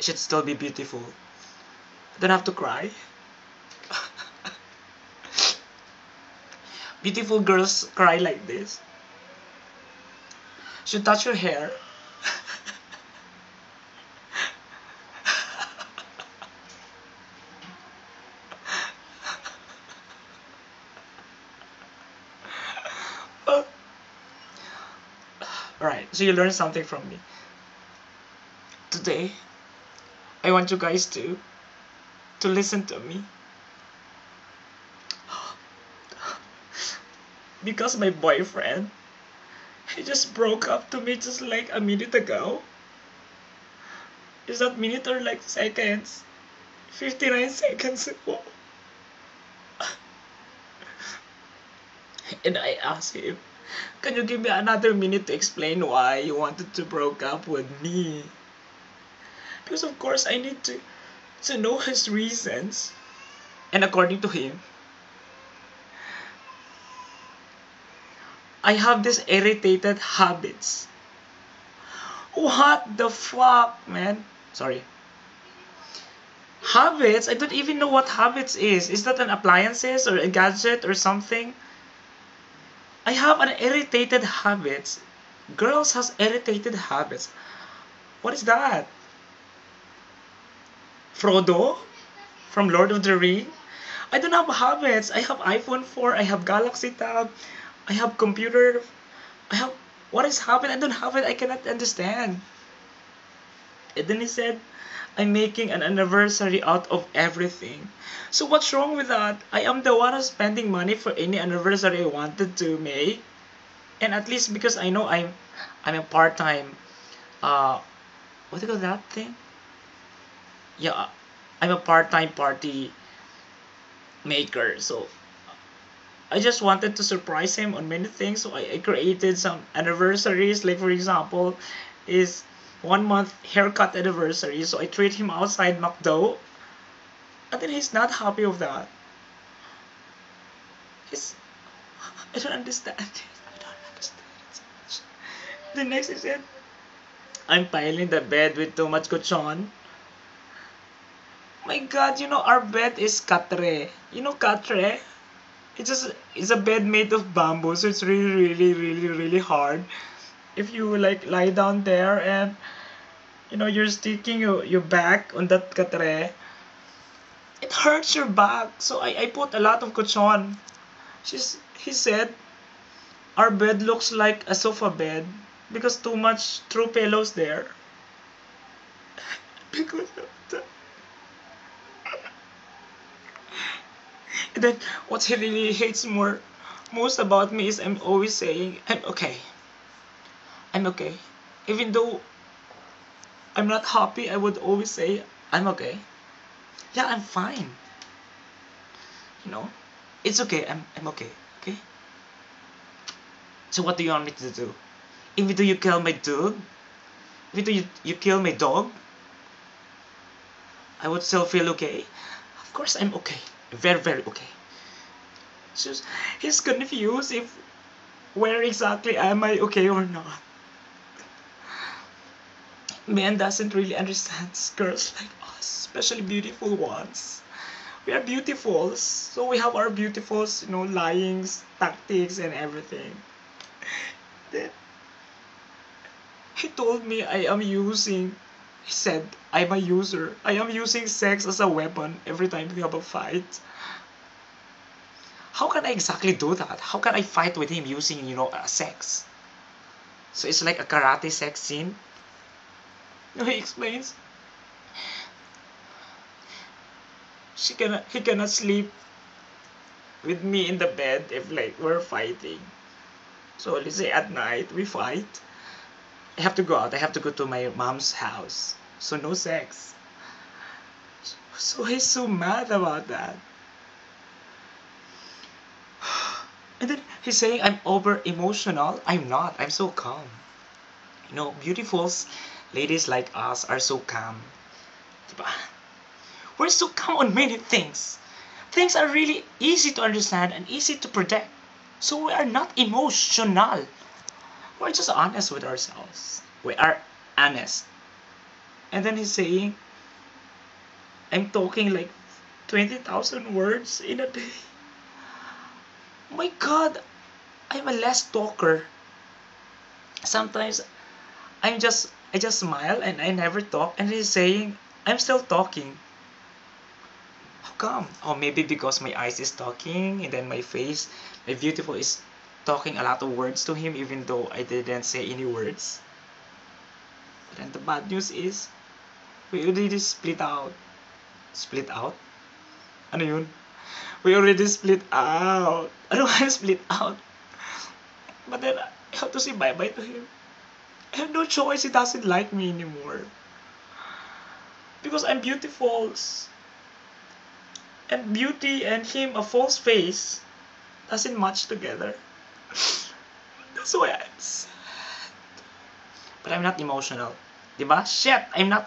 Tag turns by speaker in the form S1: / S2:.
S1: should still be beautiful. Don't have to cry. beautiful girls cry like this. Should touch your hair. Alright, so you learned something from me. Today, I want you guys to to listen to me. because my boyfriend he just broke up to me just like a minute ago. Is that minute or like seconds? 59 seconds ago. and I asked him, Can you give me another minute to explain why you wanted to broke up with me? Because of course I need to to know his reasons. And according to him, I have these irritated habits. What the fuck, man? Sorry. Habits? I don't even know what habits is. Is that an appliances or a gadget or something? I have an irritated habits. Girls has irritated habits. What is that? Frodo from Lord of the Ring? I don't have habits. I have iPhone 4, I have Galaxy Tab, I have computer. I have what is happening? I don't have it. I cannot understand. And then he said, I'm making an anniversary out of everything. So what's wrong with that? I am the one who's spending money for any anniversary I wanted to make. And at least because I know I'm I'm a part-time uh what do you call that thing? Yeah, I'm a part-time party maker. So I just wanted to surprise him on many things. So I, I created some anniversaries. Like for example, is one month haircut anniversary. So I treat him outside McDo. And then he's not happy with that. He's I don't understand it. I don't understand The next he said I'm piling the bed with too much kuchon. My god, you know our bed is katre. You know katre? it's just it's a bed made of bamboo so it's really really really really hard. If you like lie down there and you know you're sticking your, your back on that katre it hurts your back. So I, I put a lot of kuchon. She's he said our bed looks like a sofa bed because too much throw pillows there. Because of that Then what he really hates more most about me is I'm always saying I'm okay. I'm okay. Even though I'm not happy, I would always say I'm okay. Yeah, I'm fine. You know? It's okay, I'm I'm okay, okay? So what do you want me to do? Even though you kill my dog, even though you, you kill my dog, I would still feel okay. Of course I'm okay very very okay. Just he's confused if where exactly am I okay or not? Man doesn't really understand girls like us especially beautiful ones. We are beautiful so we have our beautifuls you know lyings tactics and everything. Then he told me I am using he said, I'm a user. I am using sex as a weapon every time we have a fight. How can I exactly do that? How can I fight with him using, you know, uh, sex? So it's like a karate sex scene. He explains. She cannot, he cannot sleep with me in the bed if like we're fighting. So let's say at night we fight I have to go out. I have to go to my mom's house. So no sex. So he's so mad about that. And then he's saying I'm over emotional. I'm not. I'm so calm. You know, beautifuls, ladies like us are so calm. We're so calm on many things. Things are really easy to understand and easy to predict. So we are not emotional. We're just honest with ourselves. We are honest. And then he's saying, I'm talking like 20,000 words in a day. My god, I'm a less talker. Sometimes I'm just I just smile and I never talk and he's saying I'm still talking. How come? Or maybe because my eyes is talking and then my face, my beautiful is talking a lot of words to him even though I didn't say any words. Then the bad news is we already split out. Split out? Ano yun? We already split out. Ano yung split out? But then, I have to say bye-bye to him. I have no choice. He doesn't like me anymore. Because I'm beautiful. And beauty and him, a false face, doesn't match together. That's why I'm. But I'm not emotional. Diba? Shit! I'm not